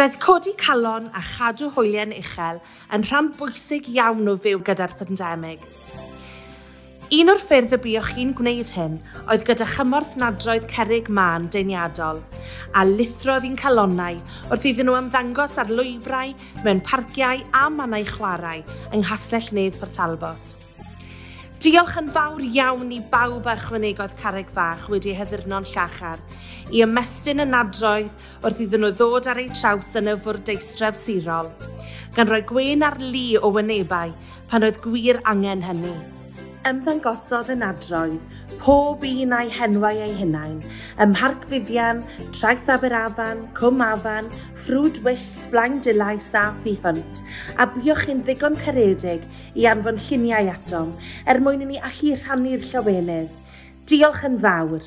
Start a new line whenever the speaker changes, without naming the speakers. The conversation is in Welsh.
Daeth codi calon a chadw hwyliau'n uchel yn rhan bwysig iawn o fyw gyda'r pandemig. Un o'r ffyrdd y buwch chi'n gwneud hyn oedd gyda chymorth nadroedd cerig man deuniadol a lithrodd i'n calonnau wrth iddyn nhw ymddangos ar lwybrau mewn parciau a mannau chwarae yng Nghastell Nedd Portalbot. Diolch yn fawr iawn i bawb a ychwanegodd carreg fach wedi heddurno'n llachar i ymestyn y nadroedd wrth iddyn nhw ddod ar eu traws yn y fwrdeistref sirol, gan roi gwen ar lu o wynebau pan oedd gwir angen hynny ymddangosodd yn adroedd pob un a'i henwau ei hunain, ym Mharc Fifian, Traeth Aberafan, Cwm Afan, Ffrwd Wyllt, Blaen Dilais a Thu Hwnt, a biwch chi'n ddigon caredig i anfon lluniau atom er mwyn i ni allu rhannu'r llawenydd. Diolch yn fawr.